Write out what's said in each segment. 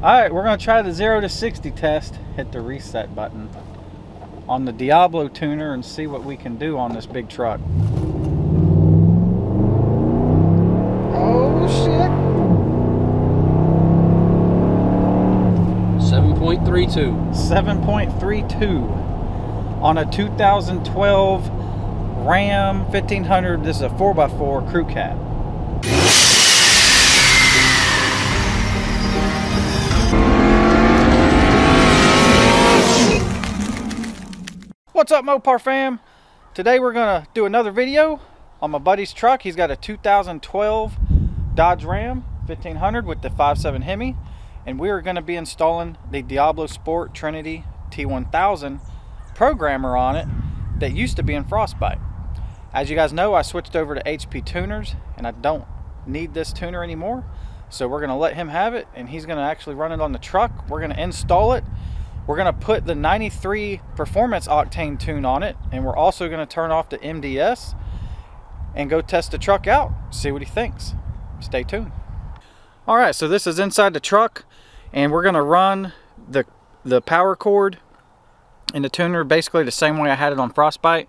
Alright, we're going to try the 0 to 60 test. Hit the reset button on the Diablo tuner and see what we can do on this big truck. Oh shit! 7.32. 7.32 on a 2012 Ram 1500. This is a 4x4 crew cab. What's up Mopar fam? Today we're gonna do another video on my buddy's truck. He's got a 2012 Dodge Ram 1500 with the 5.7 Hemi and we are gonna be installing the Diablo Sport Trinity T1000 programmer on it that used to be in Frostbite. As you guys know, I switched over to HP tuners and I don't need this tuner anymore. So we're gonna let him have it and he's gonna actually run it on the truck. We're gonna install it we're going to put the 93 Performance Octane tune on it, and we're also going to turn off the MDS and go test the truck out, see what he thinks. Stay tuned. All right, so this is inside the truck, and we're going to run the, the power cord in the tuner basically the same way I had it on Frostbite.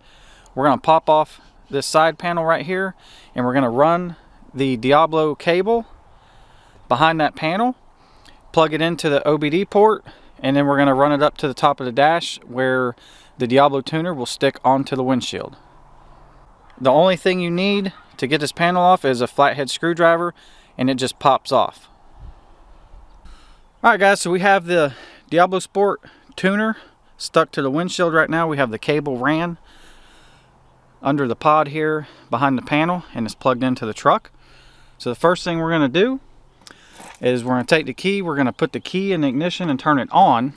We're going to pop off this side panel right here, and we're going to run the Diablo cable behind that panel, plug it into the OBD port, and then we're going to run it up to the top of the dash where the Diablo tuner will stick onto the windshield. The only thing you need to get this panel off is a flathead screwdriver and it just pops off. Alright guys, so we have the Diablo Sport tuner stuck to the windshield right now. We have the cable ran under the pod here behind the panel and it's plugged into the truck. So the first thing we're going to do is we're going to take the key, we're going to put the key in the ignition and turn it on.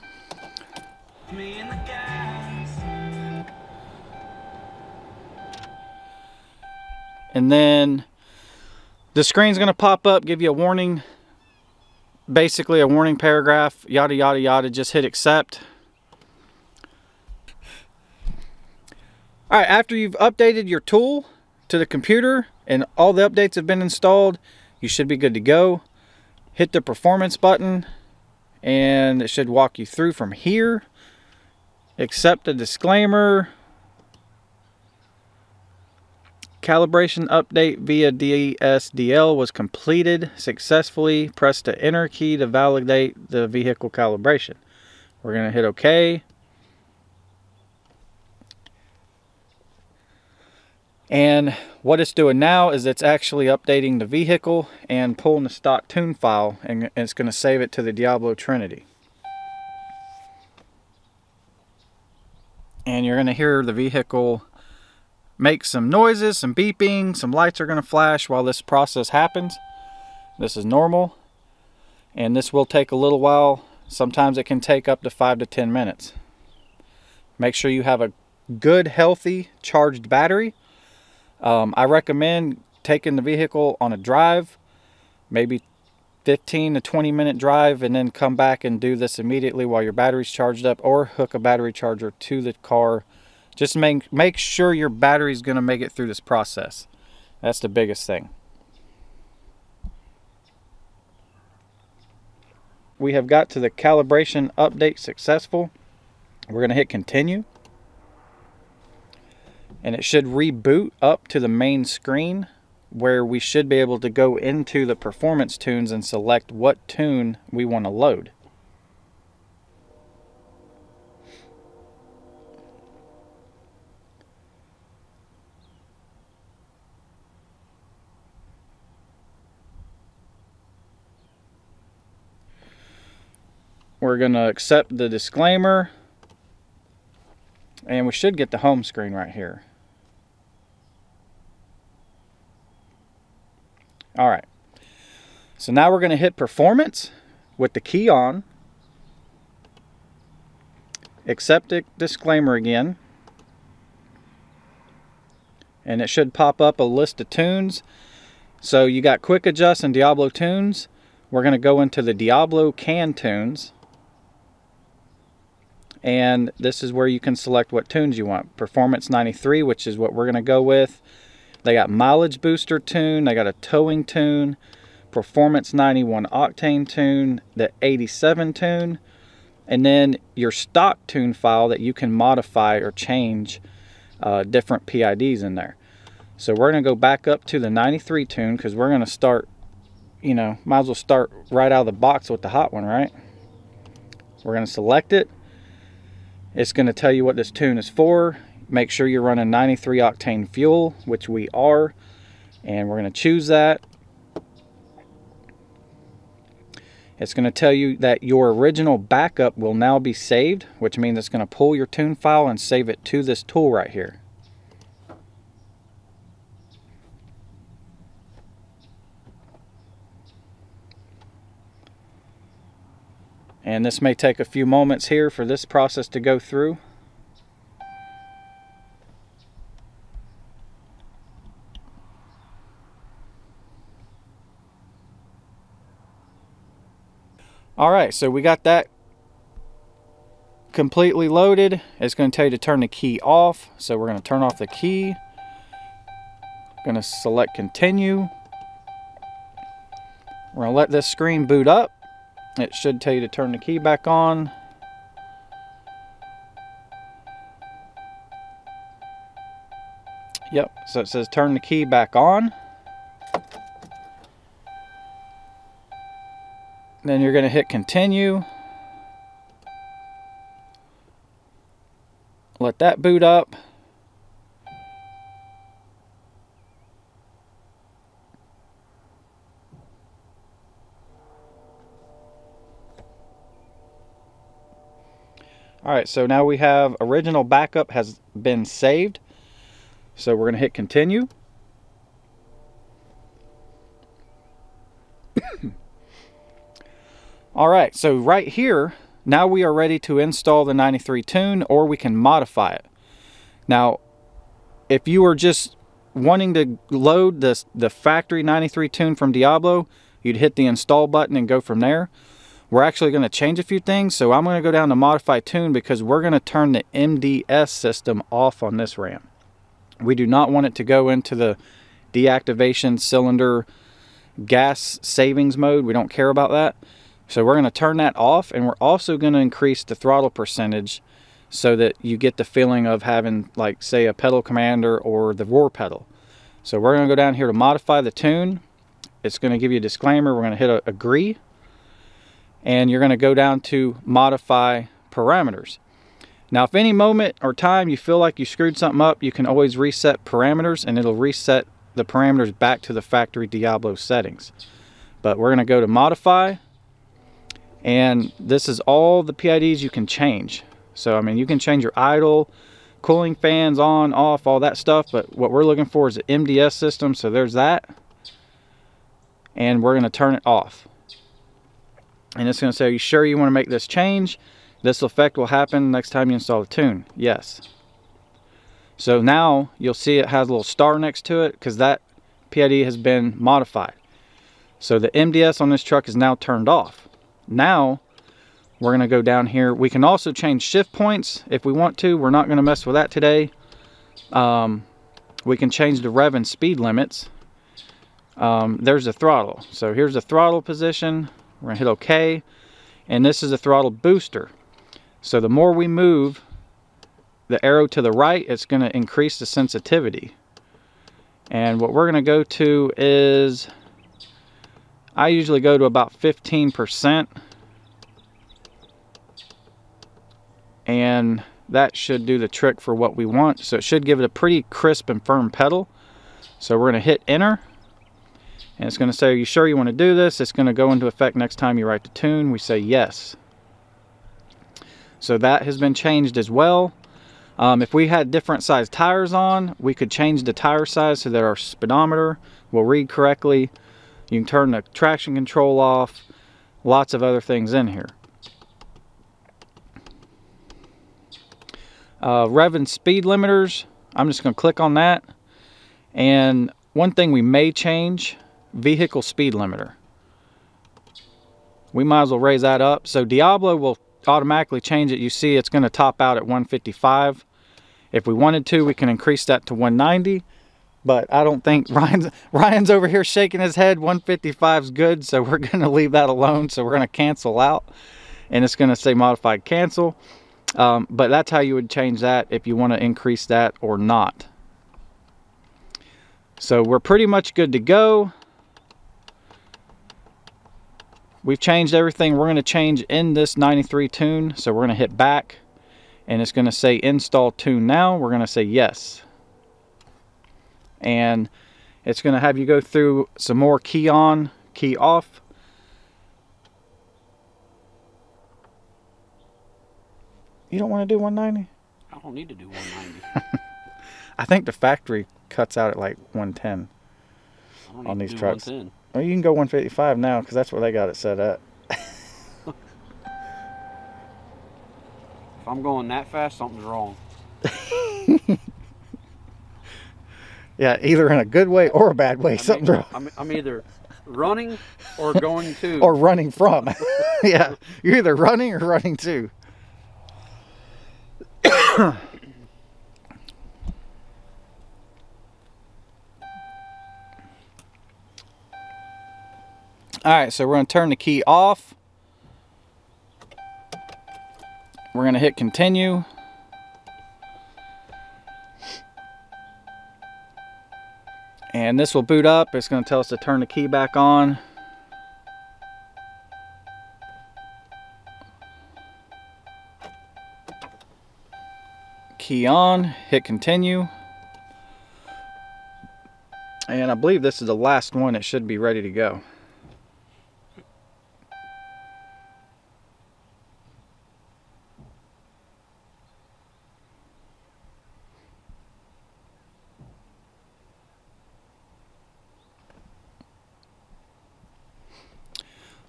And then the screen's going to pop up, give you a warning, basically a warning paragraph, yada, yada, yada, just hit accept. All right, after you've updated your tool to the computer and all the updates have been installed, you should be good to go hit the performance button and it should walk you through from here. Accept the disclaimer. Calibration update via DSDL was completed successfully. Press the enter key to validate the vehicle calibration. We're going to hit OK And what it's doing now is it's actually updating the vehicle and pulling the stock tune file and it's going to save it to the Diablo Trinity. And you're going to hear the vehicle make some noises, some beeping, some lights are going to flash while this process happens. This is normal and this will take a little while. Sometimes it can take up to 5 to 10 minutes. Make sure you have a good, healthy, charged battery um, I recommend taking the vehicle on a drive, maybe 15 to 20 minute drive, and then come back and do this immediately while your battery's charged up, or hook a battery charger to the car. Just make, make sure your battery's going to make it through this process. That's the biggest thing. We have got to the calibration update successful. We're going to hit continue and it should reboot up to the main screen where we should be able to go into the performance tunes and select what tune we want to load. We're going to accept the disclaimer and we should get the home screen right here. All right. So now we're going to hit performance with the key on. Accept a disclaimer again. And it should pop up a list of tunes. So you got quick adjust and Diablo tunes. We're going to go into the Diablo can tunes. And this is where you can select what tunes you want. Performance 93, which is what we're going to go with. They got mileage booster tune, they got a towing tune, Performance 91 octane tune, the 87 tune, and then your stock tune file that you can modify or change uh, different PIDs in there. So we're to go back up to the 93 tune because we're to start, you know, might as well start right out of the box with the hot one, right? We're to select it. It's to tell you what this tune is for. Make sure you're running 93 octane fuel, which we are. And we're going to choose that. It's going to tell you that your original backup will now be saved, which means it's going to pull your tune file and save it to this tool right here. And this may take a few moments here for this process to go through. All right, so we got that completely loaded. It's going to tell you to turn the key off. So we're going to turn off the key. Going to select continue. We're going to let this screen boot up. It should tell you to turn the key back on. Yep, so it says turn the key back on. Then you're going to hit continue. Let that boot up. All right, so now we have original backup has been saved. So we're going to hit continue. All right, so right here, now we are ready to install the 93 tune or we can modify it. Now, if you are just wanting to load this, the factory 93 tune from Diablo, you'd hit the install button and go from there. We're actually going to change a few things, so I'm going to go down to modify tune because we're going to turn the MDS system off on this RAM. We do not want it to go into the deactivation cylinder gas savings mode. We don't care about that. So we're going to turn that off and we're also going to increase the throttle percentage so that you get the feeling of having like say a pedal commander or the roar pedal. So we're going to go down here to modify the tune. It's going to give you a disclaimer. We're going to hit a, agree and you're going to go down to modify parameters. Now if any moment or time you feel like you screwed something up, you can always reset parameters and it'll reset the parameters back to the factory Diablo settings. But we're going to go to modify and this is all the PIDs you can change. So, I mean, you can change your idle, cooling fans on, off, all that stuff. But what we're looking for is the MDS system. So there's that. And we're going to turn it off. And it's going to say, are you sure you want to make this change? This effect will happen next time you install the tune. Yes. So now you'll see it has a little star next to it because that PID has been modified. So the MDS on this truck is now turned off. Now, we're going to go down here. We can also change shift points if we want to. We're not going to mess with that today. Um, we can change the rev and speed limits. Um, there's the throttle. So here's the throttle position. We're going to hit OK. And this is the throttle booster. So the more we move the arrow to the right, it's going to increase the sensitivity. And what we're going to go to is I usually go to about 15% and that should do the trick for what we want. So it should give it a pretty crisp and firm pedal. So we're going to hit enter and it's going to say, are you sure you want to do this? It's going to go into effect next time you write the tune. We say yes. So that has been changed as well. Um, if we had different size tires on, we could change the tire size so that our speedometer will read correctly. You can turn the traction control off. Lots of other things in here. Uh, rev and speed limiters. I'm just going to click on that. And one thing we may change, vehicle speed limiter. We might as well raise that up. So Diablo will automatically change it. You see it's going to top out at 155. If we wanted to, we can increase that to 190. But I don't think Ryan's Ryan's over here shaking his head 155 is good so we're going to leave that alone so we're going to cancel out and it's going to say modified cancel. Um, but that's how you would change that if you want to increase that or not. So we're pretty much good to go. We've changed everything. We're going to change in this 93 tune so we're going to hit back and it's going to say install tune now. We're going to say yes and it's going to have you go through some more key on, key off. You don't want to do 190? I don't need to do 190. I think the factory cuts out at like 110 on these trucks. Well, you can go 155 now because that's where they got it set up. if I'm going that fast, something's wrong. Yeah, either in a good way or a bad way. I Something's wrong. I'm, I'm either running or going to. or running from. yeah, you're either running or running to. All right, so we're going to turn the key off. We're going to hit continue. And this will boot up. It's going to tell us to turn the key back on. Key on, hit continue. And I believe this is the last one. It should be ready to go.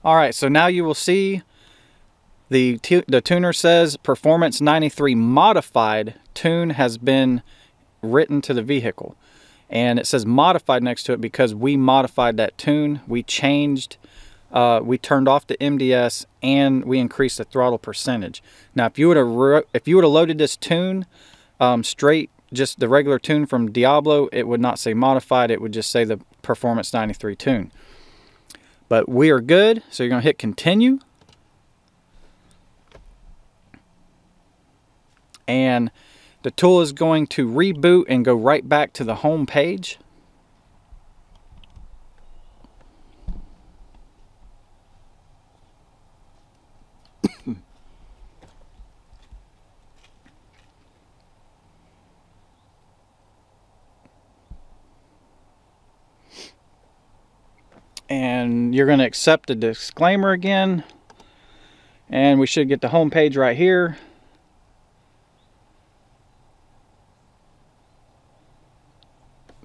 All right, so now you will see the, the tuner says Performance 93 Modified tune has been written to the vehicle. And it says modified next to it because we modified that tune. We changed, uh, we turned off the MDS and we increased the throttle percentage. Now, if you would have if you would have loaded this tune um, straight, just the regular tune from Diablo, it would not say modified. It would just say the Performance 93 tune. But we are good, so you're going to hit continue. And the tool is going to reboot and go right back to the home page. And you're going to accept the disclaimer again. And we should get the home page right here.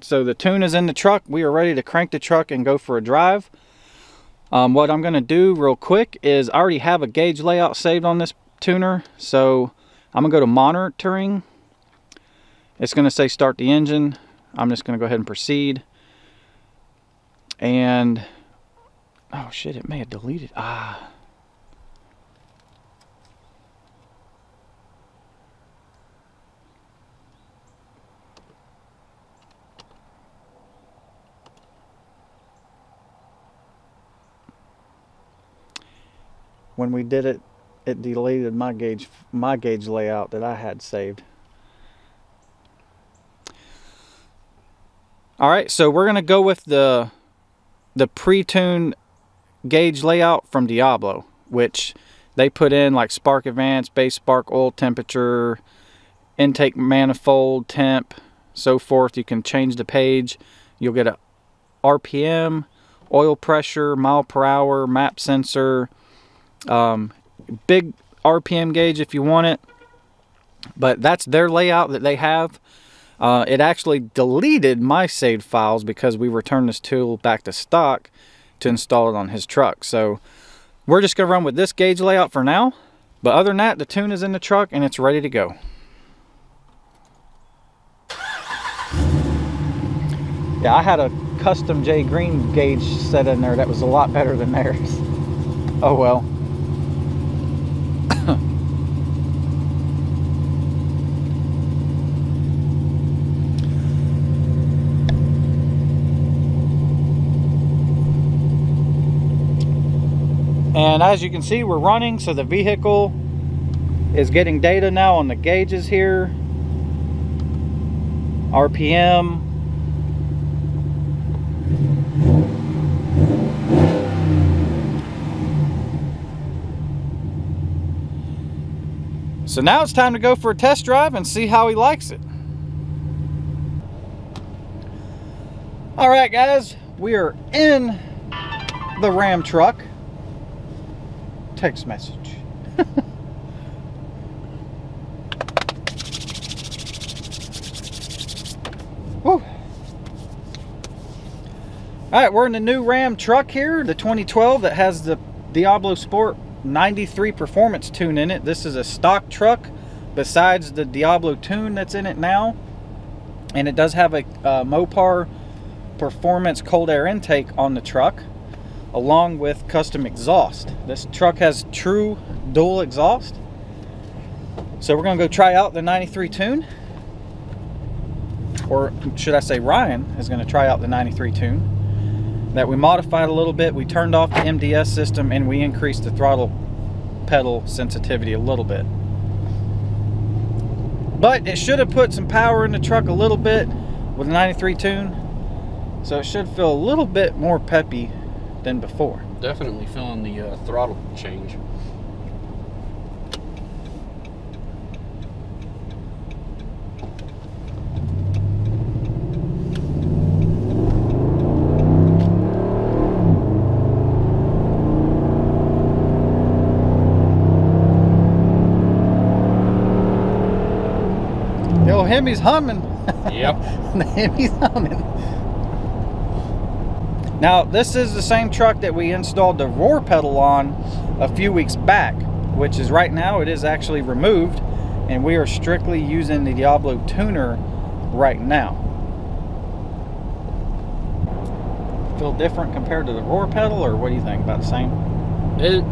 So the tune is in the truck. We are ready to crank the truck and go for a drive. Um, what I'm going to do real quick is I already have a gauge layout saved on this tuner. So I'm gonna go to monitoring. It's gonna say start the engine. I'm just gonna go ahead and proceed. And Oh shit, it may have deleted. Ah. When we did it, it deleted my gauge my gauge layout that I had saved. All right, so we're going to go with the the pre-tuned gauge layout from Diablo, which they put in like spark advance, base spark oil temperature, intake manifold temp, so forth. You can change the page. You'll get a RPM, oil pressure, mile per hour, map sensor, um, big RPM gauge if you want it. But that's their layout that they have. Uh, it actually deleted my saved files because we returned this tool back to stock to install it on his truck. So we're just gonna run with this gauge layout for now. But other than that, the tune is in the truck and it's ready to go. Yeah, I had a custom Jay Greene gauge set in there that was a lot better than theirs. Oh well. And as you can see, we're running, so the vehicle is getting data now on the gauges here. RPM. So now it's time to go for a test drive and see how he likes it. All right, guys, we are in the Ram truck. Text message. All right, we're in the new Ram truck here, the 2012 that has the Diablo Sport 93 performance tune in it. This is a stock truck besides the Diablo tune that's in it now. And it does have a uh, Mopar performance cold air intake on the truck along with custom exhaust. This truck has true dual exhaust. So we're gonna go try out the 93 tune. Or should I say Ryan is gonna try out the 93 tune that we modified a little bit. We turned off the MDS system and we increased the throttle pedal sensitivity a little bit. But it should have put some power in the truck a little bit with the 93 tune. So it should feel a little bit more peppy than before. Definitely feeling the uh, throttle change. The old Hemi's humming. Yep. the Hemi's humming. Now, this is the same truck that we installed the roar pedal on a few weeks back, which is right now it is actually removed, and we are strictly using the Diablo tuner right now. Feel different compared to the roar pedal, or what do you think? About the same? It.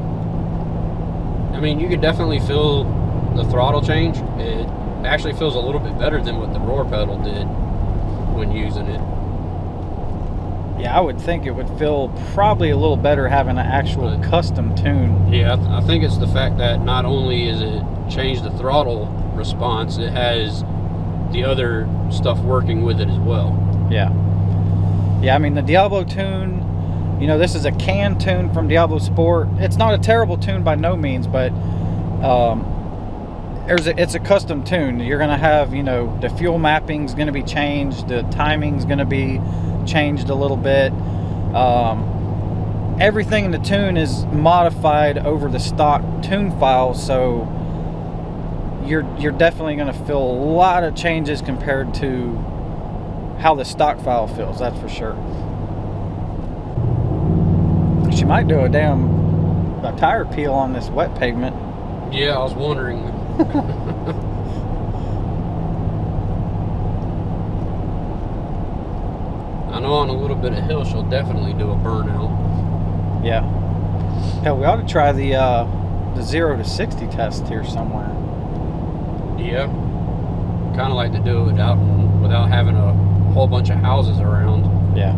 I mean, you could definitely feel the throttle change. It actually feels a little bit better than what the roar pedal did when using it. Yeah, I would think it would feel probably a little better having an actual But- custom tune. Yeah, I, th- I think it's the fact that not only is it changed the throttle response, it has the other stuff working with it as well. Yeah. Yeah, I mean, the Diablo tune, you know, this is a can tune from Diablo Sport. It's not a terrible tune by no means, but um, there's a, it's a custom tune. You're going to have, you know, the fuel mapping's going to be changed, the timing's going to be changed a little bit. Um, everything in the tune is modified over the stock tune file, so you're you're definitely going to feel a lot of changes compared to how the stock file feels, that's for sure. She might do a damn a tire peel on this wet pavement. Yeah, I was wondering. I know on a little bit of hill she'll definitely do a burnout. Yeah. Hell, we ought to try the uh, the zero to sixty test here somewhere. Yeah. Kind of like to do it out without having a whole bunch of houses around. Yeah.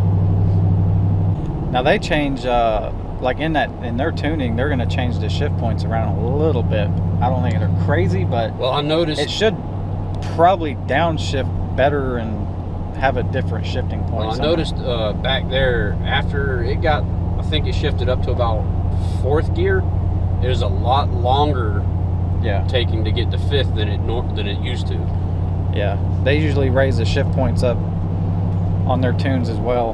Now they change, uh, like in that in their tuning, they're going to change the shift points around a little bit. I don't think they're crazy, but Well, I noticed. it should probably downshift better and have a different shifting point. Well, I somewhere. noticed uh, back there after it got, I think it shifted up to about fourth gear. It was a lot longer Yeah. taking to get to fifth than it nor- than it used to. Yeah, they usually raise the shift points up on their tunes as well.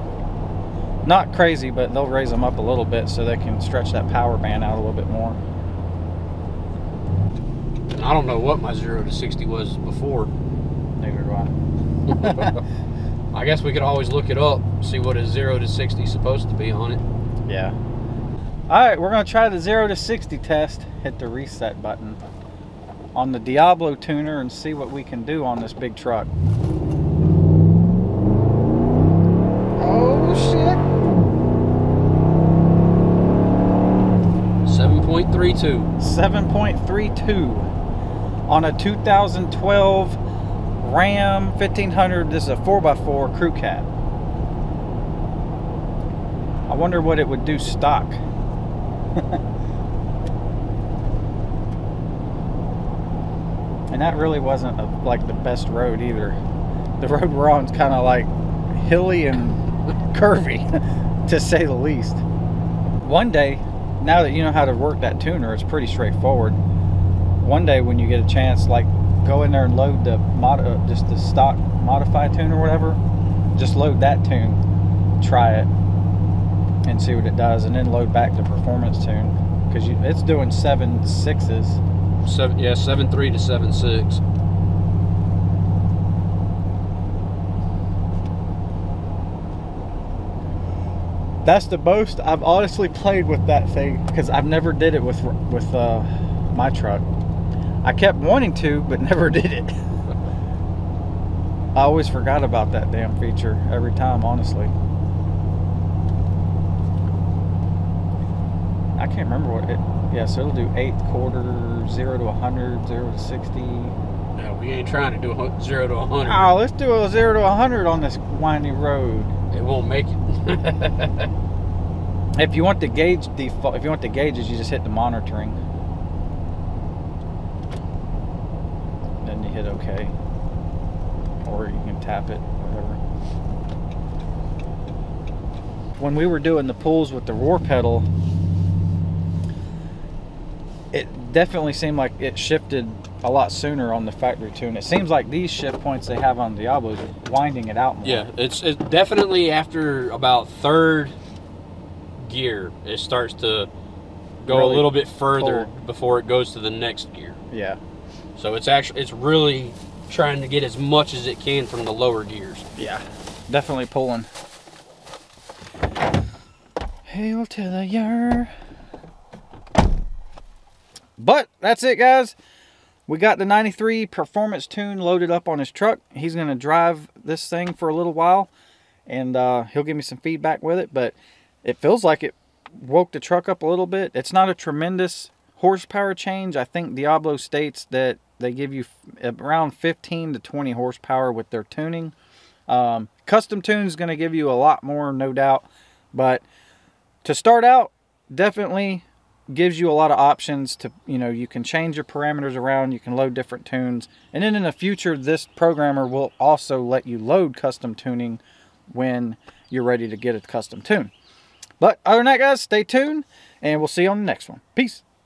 Not crazy, but they'll raise them up a little bit so they can stretch that power band out a little bit more. And I don't know what my zero to sixty was before. Neither do I. I guess we could always look it up, see what a zero to sixty is supposed to be on it. Yeah. All right, we're gonna try the zero to sixty test. Hit the reset button on the Diablo tuner and see what we can do on this big truck. 7.32 on a 2012 Ram 1500. This is a 4x4 crew cab. I wonder what it would do stock. and that really wasn't a, like the best road either. The road we're on is kind of like hilly and curvy, to say the least. One day, now that you know how to work that tuner, it's pretty straightforward. One day when you get a chance, like go in there and load the mod, uh, just the stock modified tune or whatever. Just load that tune, try it, and see what it does, and then load back the performance tune because it's doing seven sixes. Seven, yeah, seven three to seven six. That's the most I've honestly played with that thing because I've never did it with with uh, my truck. I kept wanting to, but never did it. I always forgot about that damn feature every time, honestly. I can't remember what it. Yeah, so it'll do eighth quarter, zero to 100, zero to 60. No, we ain't trying to do a zero to a hundred. Oh, let's do a zero to a 100 on this windy road. It won't make it. if you want the gauge default, if you want the gauges, you just hit the monitoring. Then you hit OK, or you can tap it, whatever. When we were doing the pulls with the roar pedal, it definitely seemed like it shifted a lot sooner on the factory tune. It seems like these shift points they have on Diablos winding it out more. Yeah, it's it's definitely after about third gear it starts to go really a little bit further pull. before it goes to the next gear. Yeah. So it's actually it's really trying to get as much as it can from the lower gears. Yeah. Definitely pulling. Hail to the year. But that's it, guys. We got the 93 Performance Tune loaded up on his truck. He's going to drive this thing for a little while, and uh, he'll give me some feedback with it. But it feels like it woke the truck up a little bit. It's not a tremendous horsepower change. I think Diablo states that they give you around 15 to 20 horsepower with their tuning. Um, custom tune is going to give you a lot more, no doubt. But to start out, definitely gives you a lot of options to you know you can change your parameters around you can load different tunes and then in the future this programmer will also let you load custom tuning when you're ready to get a custom tune. But other than that guys stay tuned and we'll see you on the next one. Peace